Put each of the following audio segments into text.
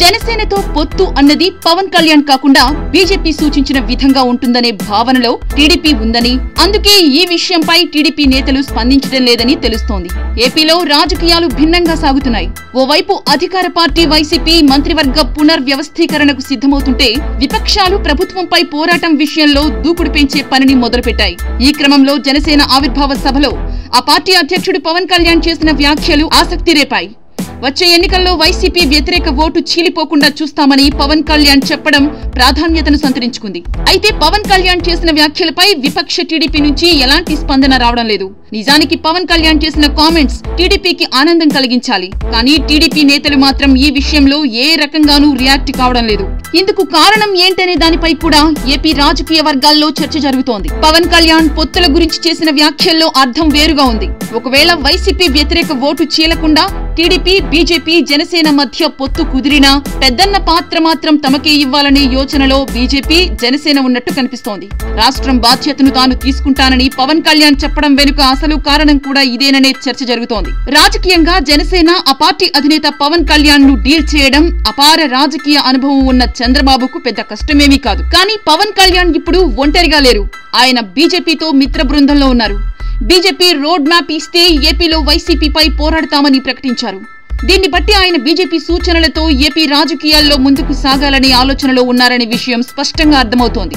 జనసేనతో పొత్తు అన్నది పవన్ కళ్యాణ్ కాకుండా బీజేపీ సూచించిన విధంగా ఉంటుందనే భావనలో టీడీపీ ఉందని అందుకే ఈ విషయంపై టీడీపీ నేతలు స్పందించడం లేదని తెలుస్తోంది. ఏపీలో రాజకీయాలు భిన్నంగా సాగుతున్నాయి. ఓవైపు అధికార పార్టీ వైసీపీ మంత్రివర్గ పునర్వ్యవస్థీకరణకు సిద్ధమవుతుంటే విపక్షాలు ప్రభుత్వంపై పోరాటం విషయంలో దూకుడు పెంచే పనిని మొదలుపెట్టాయి. ఈ క్రమంలో జనసేన ఆవిర్భావ సభలో ఆ పార్టీ అధ్యక్షుడు పవన్ కళ్యాణ్ చేసిన వ్యాఖ్యలు ఆసక్తి రేపాయి. వచ్చే ఎన్నికల్లో వైసీపీ వ్యతిరేక ఓటు చీలిపోకుండా చూస్తామని పవన్ కళ్యాణ్ చెప్పడం ప్రాధాన్యతను సంతరించుకుంది. అయితే పవన్ కళ్యాణ్ చేసిన వ్యాఖ్యలపై విపక్ష టీడీపీ నుంచి ఎలాంటి స్పందన రావడం లేదు. నిజానికి పవన్ కళ్యాణ్ చేసిన కామెంట్స్ టీడీపీకి ఆనందం కలిగించాలి. కానీ టీడీపీ నేతలు మాత్రం ఈ విషయంలో ఏ రకంగానూ రియాక్ట్ కావడం లేదు. ఇందుకు కారణం ఏంటనే దానిపై కూడా ఏపీ రాజకీయ వర్గాల్లో చర్చ జరుగుతోంది. పవన్ కళ్యాణ్ పొత్తుల గురించి చేసిన వ్యాఖ్యల్లో అర్థం వేరుగా ఉంది. ఒకవేళ వైసీపీ వ్యతిరేక ఓటు చీలకుండా టీడీపీ బీజేపీ జనసేన మధ్య పొత్తు కుదిరినా పెద్దన్న పాత్ర మాత్రం తమకే ఇవ్వాలనే యోచనలో బీజేపీ జనసేన ఉన్నట్టు కనిపిస్తోంది. రాష్ట్రం బాధ్యతను తాను తీసుకుంటానని పవన్ కళ్యాణ్ చెప్పడం వెనుక అసలు కారణం కూడా ఇదేననే చర్చ జరుగుతోంది. రాజకీయంగా జనసేన ఆ పార్టీ అధినేత పవన్ కళ్యాణ్ను డీల్ చేయడం అపార రాజకీయ అనుభవం ఉన్న చంద్రబాబుకు పెద్ద కష్టమేమీ కాదు. కానీ పవన్ కళ్యాణ్ ఇప్పుడు ఒంటరిగా లేరు. ఆయన బీజేపీతో మిత్ర బృందంలో ఉన్నారు. బీజేపీ రోడ్ మ్యాప్ ఇస్తే ఏపీలో వైసీపీపై పోరాడతామని ప్రకటించారు. దీన్ని బట్టి ఆయన బీజేపీ సూచనలతో ఏపీ రాజకీయాల్లో ముందుకు సాగాలనే ఆలోచనలో ఉన్నారనే విషయం స్పష్టంగా అర్థమవుతోంది.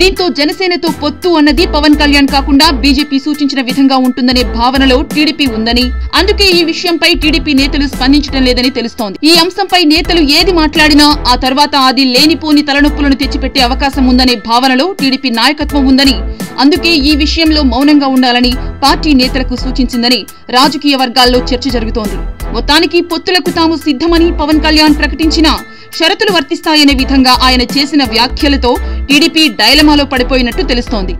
దీంతో జనసేనతో పొత్తు అన్నది పవన్ కళ్యాణ్ కాకుండా బీజేపీ సూచించిన విధంగా ఉంటుందనే భావనలో టీడీపీ ఉందని అందుకే ఈ విషయంపై టీడీపీ నేతలు స్పందించడం లేదని తెలుస్తోంది. ఈ అంశంపై నేతలు ఏది మాట్లాడినా ఆ తర్వాత అది లేనిపోని తలనొప్పులను తెచ్చిపెట్టే అవకాశం ఉందనే భావనలో టీడీపీ నాయకత్వం ఉందని అందుకే ఈ విషయంలో మౌనంగా ఉండాలని పార్టీ నేతలకు సూచించిందని రాజకీయ వర్గాల్లో చర్చ జరుగుతోంది. మొత్తానికి పొత్తులకు తాము సిద్ధమని పవన్ కళ్యాణ్ ప్రకటించిన షరతులు వర్తిస్తాయనే విధంగా ఆయన చేసిన వ్యాఖ్యలతో టీడీపీ డైలమాలో పడిపోయినట్టు తెలుస్తోంది.